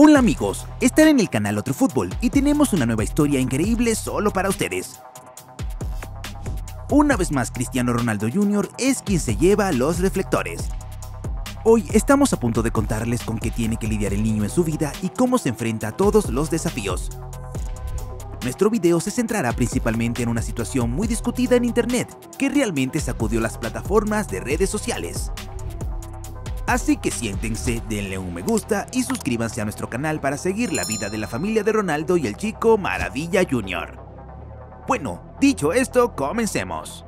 Hola amigos, están en el canal Otro Fútbol y tenemos una nueva historia increíble solo para ustedes. Una vez más Cristiano Ronaldo Jr. es quien se lleva los reflectores. Hoy estamos a punto de contarles con qué tiene que lidiar el niño en su vida y cómo se enfrenta a todos los desafíos. Nuestro video se centrará principalmente en una situación muy discutida en internet que realmente sacudió las plataformas de redes sociales. Así que siéntense, denle un me gusta y suscríbanse a nuestro canal para seguir la vida de la familia de Ronaldo y el chico Maravilla Jr. Bueno, dicho esto, comencemos.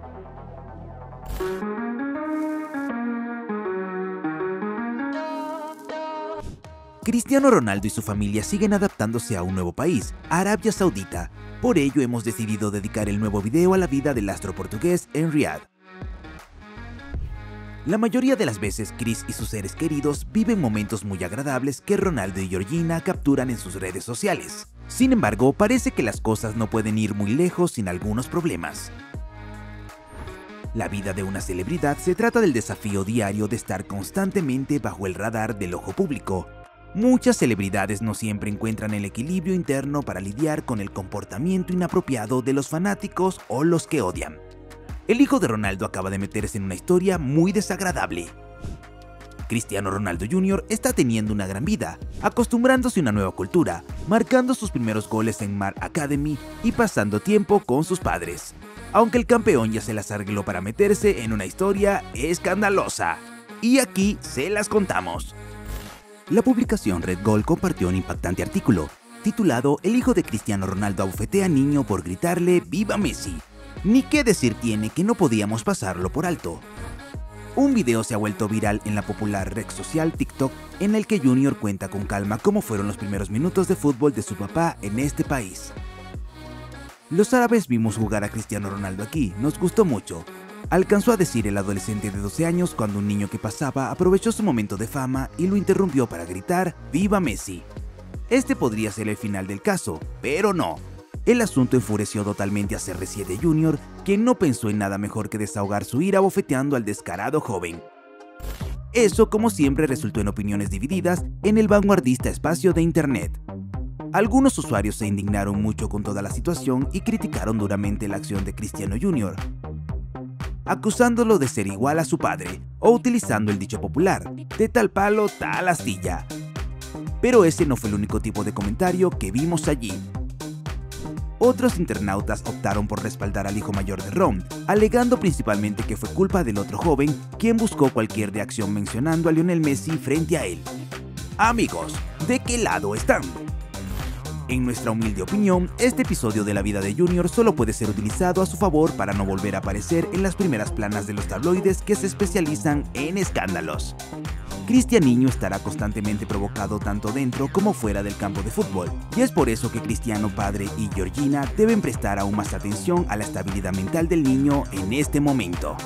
Cristiano Ronaldo y su familia siguen adaptándose a un nuevo país, Arabia Saudita. Por ello hemos decidido dedicar el nuevo video a la vida del astro portugués en Riyadh. La mayoría de las veces, Chris y sus seres queridos viven momentos muy agradables que Ronaldo y Georgina capturan en sus redes sociales. Sin embargo, parece que las cosas no pueden ir muy lejos sin algunos problemas. La vida de una celebridad se trata del desafío diario de estar constantemente bajo el radar del ojo público. Muchas celebridades no siempre encuentran el equilibrio interno para lidiar con el comportamiento inapropiado de los fanáticos o los que odian el hijo de Ronaldo acaba de meterse en una historia muy desagradable. Cristiano Ronaldo Jr. está teniendo una gran vida, acostumbrándose a una nueva cultura, marcando sus primeros goles en Mar Academy y pasando tiempo con sus padres. Aunque el campeón ya se las arregló para meterse en una historia escandalosa. Y aquí se las contamos. La publicación Red Gold compartió un impactante artículo, titulado El hijo de Cristiano Ronaldo abofetea niño por gritarle ¡Viva Messi! Ni qué decir tiene que no podíamos pasarlo por alto. Un video se ha vuelto viral en la popular red social TikTok en el que Junior cuenta con calma cómo fueron los primeros minutos de fútbol de su papá en este país. Los árabes vimos jugar a Cristiano Ronaldo aquí, nos gustó mucho. Alcanzó a decir el adolescente de 12 años cuando un niño que pasaba aprovechó su momento de fama y lo interrumpió para gritar ¡Viva Messi! Este podría ser el final del caso, pero no. El asunto enfureció totalmente a CR7 Jr., quien no pensó en nada mejor que desahogar su ira bofeteando al descarado joven. Eso, como siempre, resultó en opiniones divididas en el vanguardista espacio de Internet. Algunos usuarios se indignaron mucho con toda la situación y criticaron duramente la acción de Cristiano Jr., acusándolo de ser igual a su padre, o utilizando el dicho popular, de tal palo, tal astilla. Pero ese no fue el único tipo de comentario que vimos allí. Otros internautas optaron por respaldar al hijo mayor de Ron, alegando principalmente que fue culpa del otro joven, quien buscó cualquier reacción mencionando a Lionel Messi frente a él. Amigos, ¿de qué lado están? En nuestra humilde opinión, este episodio de la vida de Junior solo puede ser utilizado a su favor para no volver a aparecer en las primeras planas de los tabloides que se especializan en escándalos. Cristian Niño estará constantemente provocado tanto dentro como fuera del campo de fútbol, y es por eso que Cristiano padre y Georgina deben prestar aún más atención a la estabilidad mental del niño en este momento.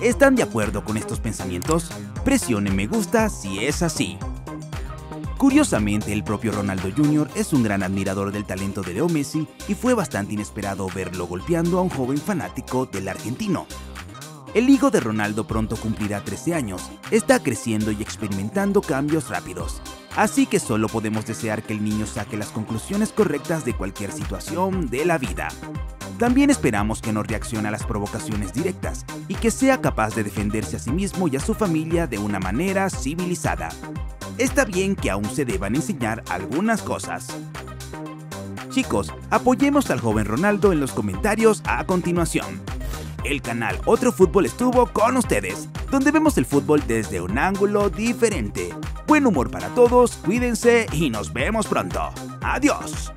¿Están de acuerdo con estos pensamientos? Presione me gusta si es así. Curiosamente, el propio Ronaldo Jr. es un gran admirador del talento de Leo Messi y fue bastante inesperado verlo golpeando a un joven fanático del argentino, el hijo de Ronaldo pronto cumplirá 13 años, está creciendo y experimentando cambios rápidos. Así que solo podemos desear que el niño saque las conclusiones correctas de cualquier situación de la vida. También esperamos que no reaccione a las provocaciones directas y que sea capaz de defenderse a sí mismo y a su familia de una manera civilizada. Está bien que aún se deban enseñar algunas cosas. Chicos, apoyemos al joven Ronaldo en los comentarios a continuación el canal Otro Fútbol estuvo con ustedes, donde vemos el fútbol desde un ángulo diferente. Buen humor para todos, cuídense y nos vemos pronto. Adiós.